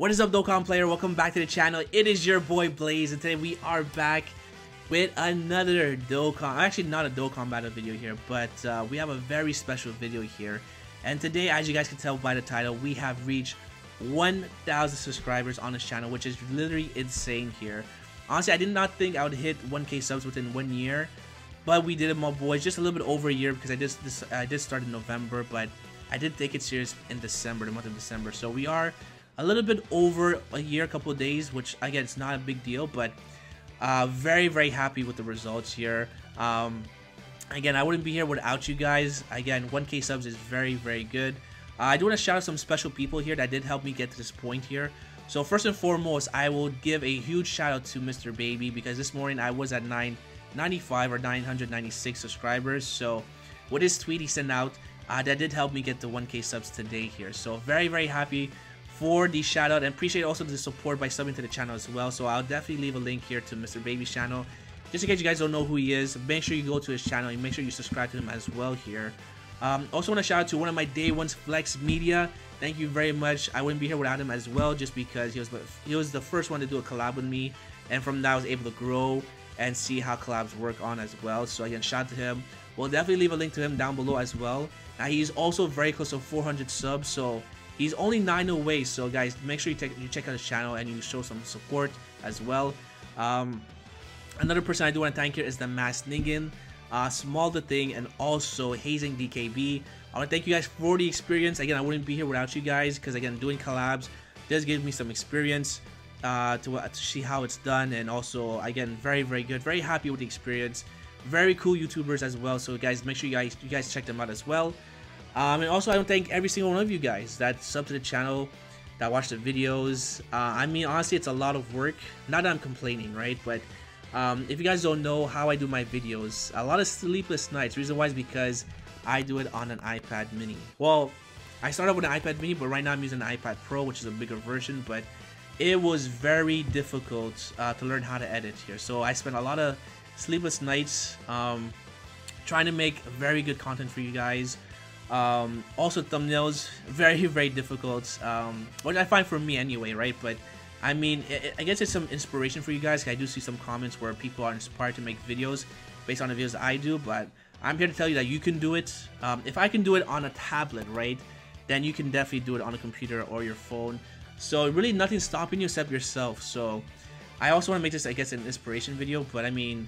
What is up, Dokkan player? Welcome back to the channel. It is your boy Blaze, and today we are back with another Dokkan. Actually, not a Dokkan battle video here, but uh, we have a very special video here. And today, as you guys can tell by the title, we have reached 1,000 subscribers on this channel, which is literally insane here. Honestly, I did not think I would hit 1k subs within one year, but we did it, my boys. Just a little bit over a year because I did. I did start in November, but I did take it serious in December, the month of December. So we are a little bit over a year, a couple days, which again, it's not a big deal, but uh, very, very happy with the results here. Um, again, I wouldn't be here without you guys. Again, 1k subs is very, very good. Uh, I do want to shout out some special people here that did help me get to this point here. So first and foremost, I will give a huge shout out to Mr. Baby because this morning I was at 995 or 996 subscribers. So with his tweet he sent out, uh, that did help me get the 1k subs today here. So very, very happy for the shout out and appreciate also the support by subbing to the channel as well. So I'll definitely leave a link here to Mr. Baby's channel. Just in case you guys don't know who he is, make sure you go to his channel and make sure you subscribe to him as well here. Um, also want to shout out to one of my day ones, Flex Media. Thank you very much. I wouldn't be here without him as well, just because he was he was the first one to do a collab with me, and from that I was able to grow and see how collabs work on as well. So again, shout out to him. We'll definitely leave a link to him down below as well. Now he's also very close to 400 subs, so he's only nine away. So guys, make sure you, take, you check out his channel and you show some support as well. Um, another person I do want to thank here is the Masked Ningen uh, Smoll De Ting, and also Hayzink DKB. I want to thank you guys for the experience. Again, I wouldn't be here without you guys because again, doing collabs does give me some experience uh, to, uh, to see how it's done, and also again, very very good, very happy with the experience. Very cool YouTubers as well. So guys, make sure you guys you guys check them out as well. Um, and also, I want to thank every single one of you guys that sub to the channel, that watch the videos. Uh, I mean, honestly, it's a lot of work. Not that I'm complaining, right? But um, if you guys don't know how I do my videos, a lot of sleepless nights. Reason why is because I do it on an iPad mini. Well, I started with an iPad mini, but right now I'm using an iPad Pro, which is a bigger version, but it was very difficult uh, to learn how to edit here. So I spent a lot of sleepless nights um, trying to make very good content for you guys. Um, also thumbnails, very, very difficult, um, which I find for me anyway, right? But I mean, I guess it's some inspiration for you guys. I do see some comments where people are inspired to make videos based on the videos I do, but I'm here to tell you that you can do it. Um, if I can do it on a tablet, right, then you can definitely do it on a computer or your phone. So really nothing's stopping you except yourself. So I also want to make this, I guess, an inspiration video, but I mean,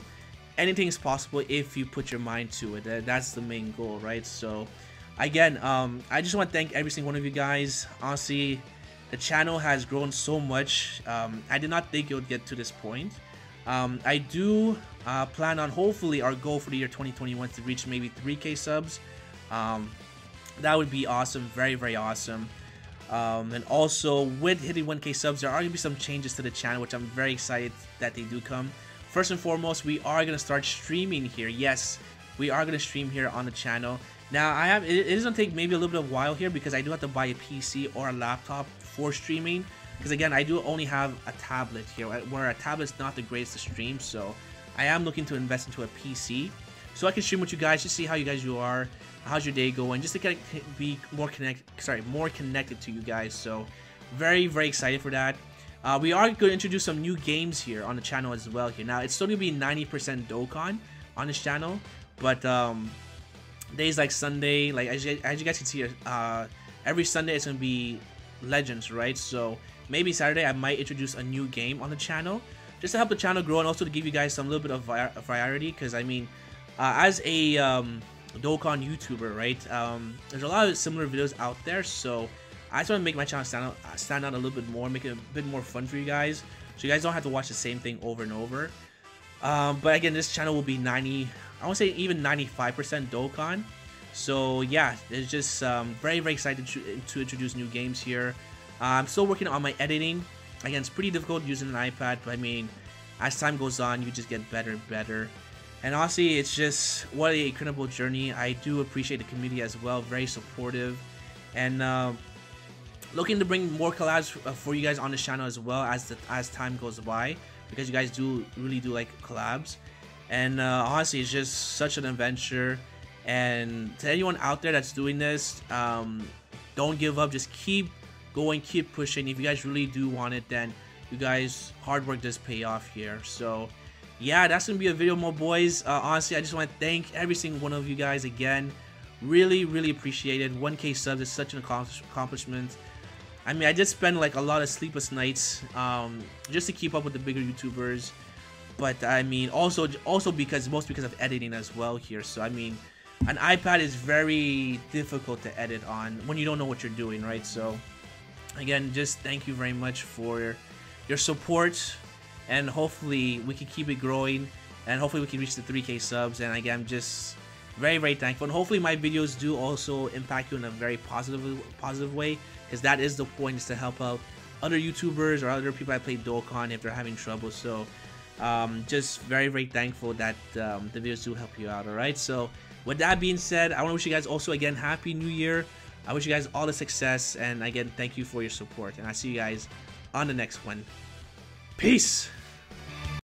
anything is possible if you put your mind to it. That's the main goal, right? So again, um, I just want to thank every single one of you guys. Honestly, the channel has grown so much. Um, I did not think it would get to this point. Um, I do uh, plan on hopefully our goal for the year 2021 to reach maybe 3k subs. Um, that would be awesome, very very awesome. Um, and also with hitting 1k subs, there are gonna be some changes to the channel, which I'm very excited that they do come. First and foremost, we are gonna start streaming here. Yes, we are gonna stream here on the channel. Now I have it, is gonna take maybe a little bit of while here because I do have to buy a PC or a laptop for streaming. Because again I do only have a tablet here where a tablet's not the greatest to stream so I am looking to invest into a PC so I can stream with you guys just see how you guys you are how's your day going just to get, be more connected sorry more connected to you guys. So very very excited for that. Uh, we are going to introduce some new games here on the channel as well here. Now it's still going to be 90% Dokkan on this channel but um, days like Sunday like as you, as you guys can see uh, every Sunday it's to be legends, right? So maybe Saturday I might introduce a new game on the channel just to help the channel grow and also to give you guys some little bit of variety because I mean uh, as a um, Dokkan YouTuber, right? Um, there's a lot of similar videos out there, so I just want to make my channel stand out, uh, stand out a little bit more, make it a bit more fun for you guys, so you guys don't have to watch the same thing over and over. Um, but again, this channel will be 90, I to say even 95% Dokkan. So yeah, it's just um, very very excited to, to, introduce new games here. Uh, I'm still working on my editing. Again, it's pretty difficult using an iPad, but I mean, as time goes on, you just get better and better. And honestly, it's just what a incredible journey. I do appreciate the community as well, very supportive, and uh, looking to bring more collabs uh, for you guys on the channel as well as the, as time goes by, because you guys do really do like collabs. And uh, honestly, it's just such an adventure. And to anyone out there that's doing this, um, don't give up. Just keep go and keep pushing. If you guys really do want it, then you guys hard work does pay off here. So yeah, that's gonna be a video, my boys. Uh, honestly, I just want to thank every single one of you guys again. Really, really appreciate it. 1K subs is such an accomplishment. I mean, I did spend like a lot of sleepless nights um, just to keep up with the bigger YouTubers. But I mean, also also because most because of editing as well here. So I mean, an iPad is very difficult to edit on when you don't know what you're doing, right? So again, just thank you very much for your support, and hopefully we can keep it growing, and hopefully we can reach the 3K subs. And again, I'm just very very thankful, and hopefully my videos do also impact you in a very positive positive way, because that is the point is to help out other YouTubers or other people that play Dokkan if they're having trouble. So um, just very very thankful that um, the videos do help you out. All right, so with that being said, I want to wish you guys also again happy New Year. I wish you guys all the success, and again, thank you for your support. And I see you guys on the next one. Peace!